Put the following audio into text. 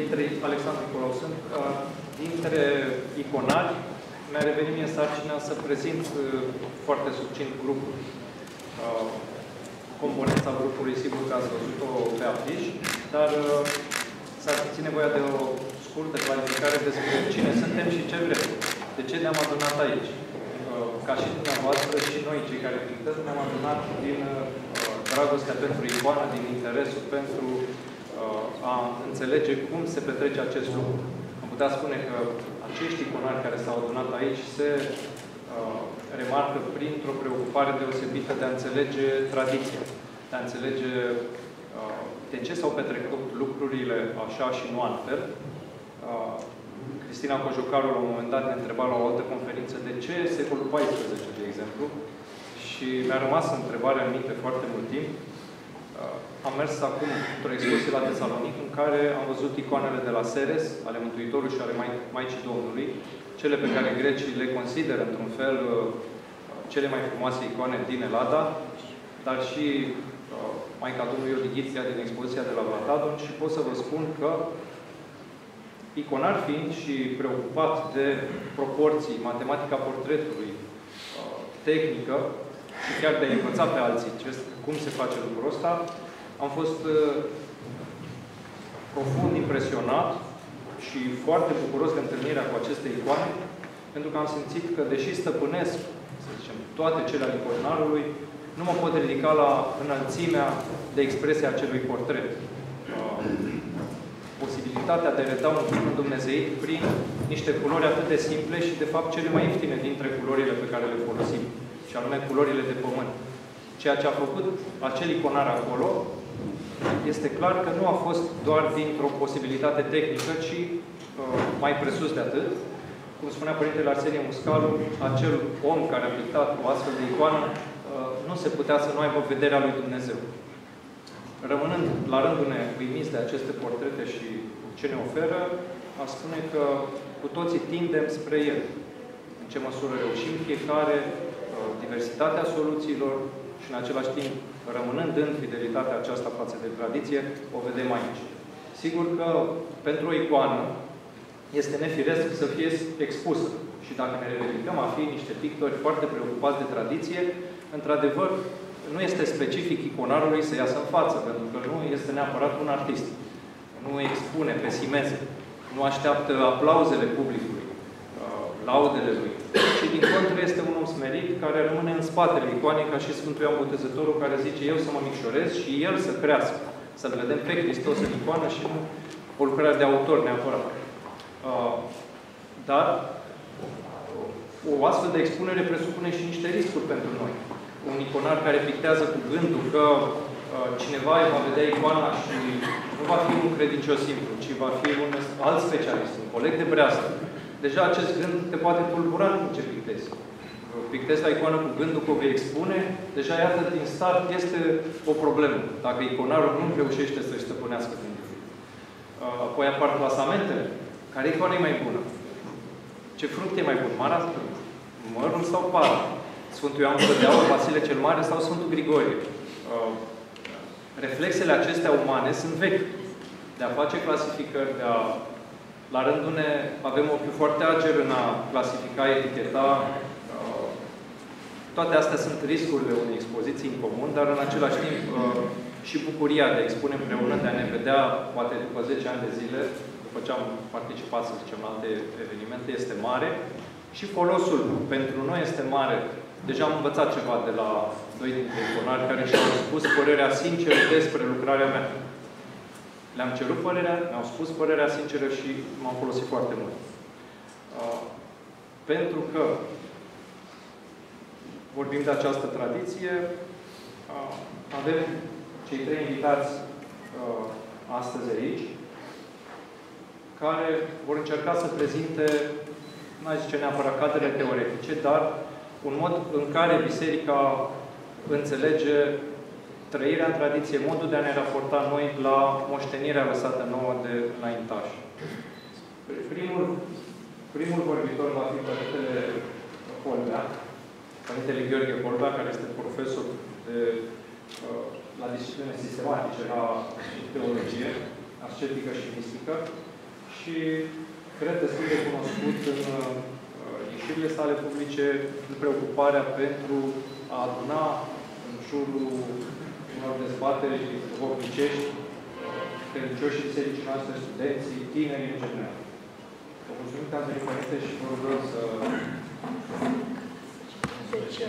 dintre Alexandru Nicolau sunt, uh, dintre iconari, mi-a revenit mie sarcina să prezint uh, foarte succint grupul. Uh, componența grupului, sigur că ați văzut-o pe afiș, dar s-ar ține nevoia de o scurtă clarificare despre cine suntem și ce vrem. De ce ne-am adunat aici? Ca și dumneavoastră și noi, cei care pictăm, ne-am adunat din dragostea pentru icoană, din interesul pentru a înțelege cum se petrece acest lucru. Am putea spune că acești iconari care s-au adunat aici se uh, remarcă printr-o preocupare deosebită de a înțelege tradiția, de a înțelege uh, de ce s-au petrecut lucrurile așa și nu altfel. Uh, Cristina Cojocaru, la un moment dat, ne întreba la o altă conferință de ce secolul XIV, de exemplu, și mi-a rămas întrebarea în minte foarte mult timp. Uh, am mers acum într-o expoziție la Tesalonic, în care am văzut icoanele de la Seres, ale Mântuitorului și ale Maicii Domnului, cele pe care grecii le consideră, într-un fel, uh, cele mai frumoase icoane din Elada, dar și uh, Maica Domnului Odighiția din expoziția de la Vlatadon și pot să vă spun că iconar fiind și preocupat de proporții, matematica portretului, tehnică, și chiar de a învăța pe alții ce, cum se face lucrul ăsta, am fost uh, profund impresionat și foarte bucuros de întâlnirea cu aceste icoane, pentru că am simțit că, deși stăpânesc, să zicem, toate cele ale iconarului, nu mă pot ridica la înălțimea de expresie a acelui portret. Uh, posibilitatea de a reda un film dumnezeit prin niște culori atât de simple și, de fapt, cele mai ieftine dintre culorile pe care le folosim și anume culorile de pământ. Ceea ce a făcut acel iconar acolo este clar că nu a fost doar dintr-o posibilitate tehnică, ci uh, mai presus de atât. Cum spunea Părintele Arsenie Muscalu, acel om care a pictat o astfel de icoană uh, nu se putea să nu aibă vederea lui Dumnezeu. Rămânând la rândul ne uimiți de aceste portrete și ce ne oferă, aș spune că cu toții tindem spre El. În ce măsură reușim fiecare diversitatea soluțiilor și în același timp, rămânând în fidelitatea aceasta față de tradiție, o vedem aici. Sigur că pentru o icoană este nefiresc să fie expusă. Și dacă ne ridicăm a fi niște pictori foarte preocupați de tradiție, într-adevăr, nu este specific iconarului să iasă în față, pentru că nu este neapărat un artist. Nu expune pe simeze, nu așteaptă aplauzele publicului, uh, laudele lui, și din contră este un om smerit care rămâne în spatele icoanei ca și Sfântul Ioan Botezătorul care zice eu să mă micșorez și el să crească. Să-L vedem pe Hristos în icoană și nu o lucrare de autor neapărat. Uh, dar o astfel de expunere presupune și niște riscuri pentru noi. Un iconar care pictează cu gândul că uh, cineva îi va vedea icoana și nu va fi un credincios simplu, ci va fi un alt specialist, un coleg de breastă, deja acest gând te poate tulbura în ce pictezi. Pictezi la icoană cu gândul că o vei expune, deja iată din start este o problemă, dacă iconarul nu reușește să-și stăpânească gândul. Uh, apoi apar clasamentele. Care icoană e mai bună? Ce fruct e mai bun? Mara Mărul sau para? Sfântul Ioan Bădeaur, Vasile cel Mare sau Sfântul Grigorie? Uh, reflexele acestea umane sunt vechi. De a face clasificări, de a la rândul ne avem ochiul foarte ager în a clasifica, eticheta. Uh, toate astea sunt riscurile unei expoziții în comun, dar în același timp uh, și bucuria de a expune împreună, de a ne vedea, poate după 10 ani de zile, după ce am participat, să zicem, la alte evenimente, este mare. Și folosul pentru noi este mare. Deja am învățat ceva de la doi dintre iconari care și-au spus părerea sinceră despre lucrarea mea. Le-am cerut părerea, mi-au spus părerea sinceră și m-am folosit foarte mult. Uh, pentru că vorbim de această tradiție, uh, avem cei trei invitați uh, astăzi aici, care vor încerca să prezinte, nu zice neapărat cadrele teoretice, dar un mod în care Biserica înțelege trăirea în tradiție, modul de a ne raporta noi la moștenirea lăsată nouă de înaintași. Primul, primul vorbitor va fi Părintele Polbea, Părintele Gheorghe Polbea, care este profesor de, uh, la discipline sistematice la teologie, a ascetică și mistică și cred destul de cunoscut în uh, ieșirile sale publice, în preocuparea pentru a aduna în jurul unor dezbateri duhovnicești credincioșii bisericii noastre, studenții, tinerii în general. Vă mulțumim că ați venit și vă rugăm să Good show.